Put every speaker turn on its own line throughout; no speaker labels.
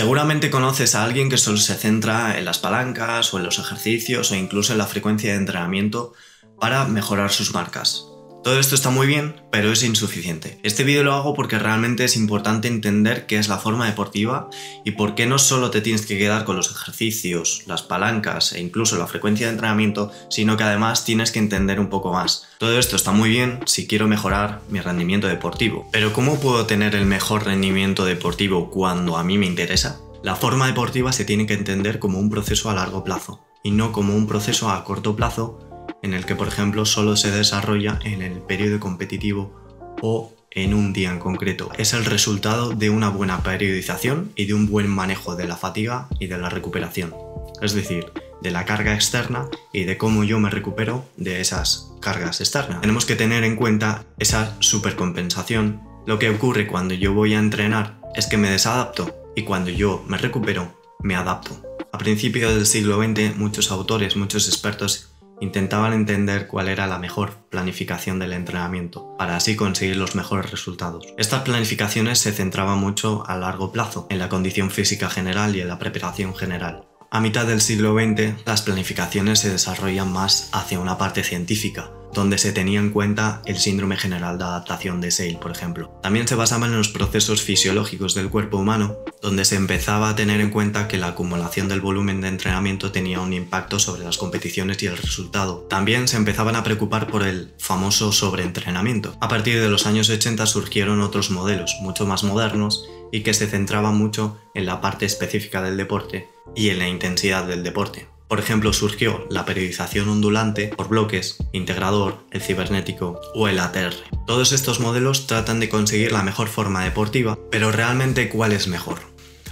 Seguramente conoces a alguien que solo se centra en las palancas o en los ejercicios o incluso en la frecuencia de entrenamiento para mejorar sus marcas. Todo esto está muy bien, pero es insuficiente. Este vídeo lo hago porque realmente es importante entender qué es la forma deportiva y por qué no solo te tienes que quedar con los ejercicios, las palancas e incluso la frecuencia de entrenamiento, sino que además tienes que entender un poco más. Todo esto está muy bien si quiero mejorar mi rendimiento deportivo. Pero ¿cómo puedo tener el mejor rendimiento deportivo cuando a mí me interesa? La forma deportiva se tiene que entender como un proceso a largo plazo y no como un proceso a corto plazo en el que por ejemplo solo se desarrolla en el periodo competitivo o en un día en concreto. Es el resultado de una buena periodización y de un buen manejo de la fatiga y de la recuperación. Es decir, de la carga externa y de cómo yo me recupero de esas cargas externas. Tenemos que tener en cuenta esa supercompensación. Lo que ocurre cuando yo voy a entrenar es que me desadapto y cuando yo me recupero, me adapto. A principios del siglo XX, muchos autores, muchos expertos intentaban entender cuál era la mejor planificación del entrenamiento, para así conseguir los mejores resultados. Estas planificaciones se centraban mucho a largo plazo, en la condición física general y en la preparación general. A mitad del siglo XX, las planificaciones se desarrollan más hacia una parte científica, donde se tenía en cuenta el síndrome general de adaptación de Sale, por ejemplo. También se basaban en los procesos fisiológicos del cuerpo humano, donde se empezaba a tener en cuenta que la acumulación del volumen de entrenamiento tenía un impacto sobre las competiciones y el resultado. También se empezaban a preocupar por el famoso sobreentrenamiento. A partir de los años 80 surgieron otros modelos, mucho más modernos, y que se centraban mucho en la parte específica del deporte y en la intensidad del deporte. Por ejemplo, surgió la periodización ondulante por bloques, integrador, el cibernético o el ATR. Todos estos modelos tratan de conseguir la mejor forma deportiva, pero realmente ¿cuál es mejor?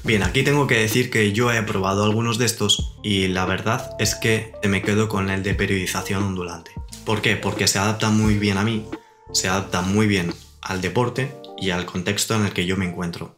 Bien, aquí tengo que decir que yo he probado algunos de estos y la verdad es que me quedo con el de periodización ondulante. ¿Por qué? Porque se adapta muy bien a mí, se adapta muy bien al deporte y al contexto en el que yo me encuentro.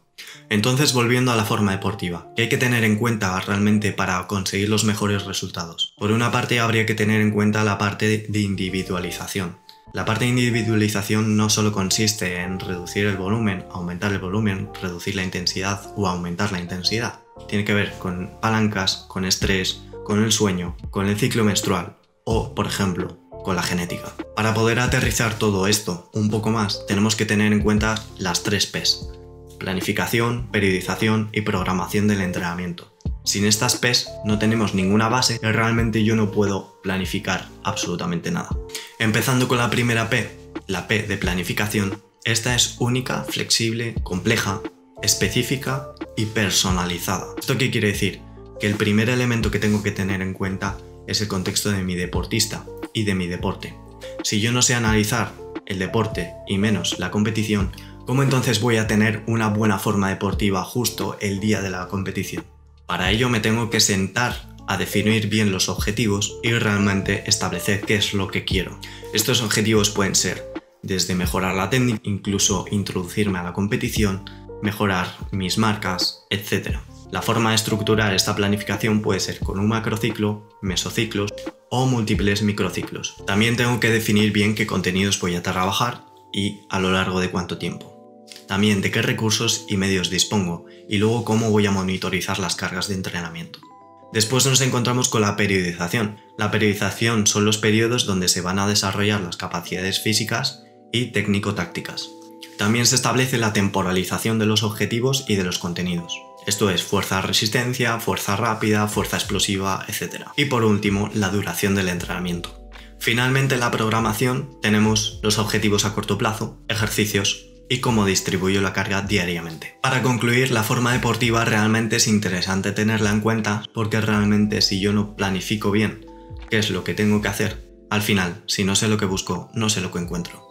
Entonces, volviendo a la forma deportiva, ¿qué hay que tener en cuenta realmente para conseguir los mejores resultados? Por una parte, habría que tener en cuenta la parte de individualización. La parte de individualización no solo consiste en reducir el volumen, aumentar el volumen, reducir la intensidad o aumentar la intensidad. Tiene que ver con palancas, con estrés, con el sueño, con el ciclo menstrual o, por ejemplo, con la genética. Para poder aterrizar todo esto un poco más, tenemos que tener en cuenta las tres P's planificación, periodización y programación del entrenamiento. Sin estas P's no tenemos ninguna base y realmente yo no puedo planificar absolutamente nada. Empezando con la primera P, la P de planificación, esta es única, flexible, compleja, específica y personalizada. ¿Esto qué quiere decir? Que el primer elemento que tengo que tener en cuenta es el contexto de mi deportista y de mi deporte. Si yo no sé analizar el deporte y menos la competición, ¿Cómo entonces voy a tener una buena forma deportiva justo el día de la competición? Para ello me tengo que sentar a definir bien los objetivos y realmente establecer qué es lo que quiero. Estos objetivos pueden ser desde mejorar la técnica, incluso introducirme a la competición, mejorar mis marcas, etc. La forma de estructurar esta planificación puede ser con un macrociclo, mesociclos o múltiples microciclos. También tengo que definir bien qué contenidos voy a trabajar y a lo largo de cuánto tiempo también de qué recursos y medios dispongo y luego cómo voy a monitorizar las cargas de entrenamiento. Después nos encontramos con la periodización. La periodización son los periodos donde se van a desarrollar las capacidades físicas y técnico-tácticas. También se establece la temporalización de los objetivos y de los contenidos. Esto es fuerza-resistencia, fuerza rápida, fuerza explosiva, etc. Y por último, la duración del entrenamiento. Finalmente, en la programación tenemos los objetivos a corto plazo, ejercicios, y cómo distribuyo la carga diariamente. Para concluir, la forma deportiva realmente es interesante tenerla en cuenta porque realmente si yo no planifico bien qué es lo que tengo que hacer, al final, si no sé lo que busco, no sé lo que encuentro.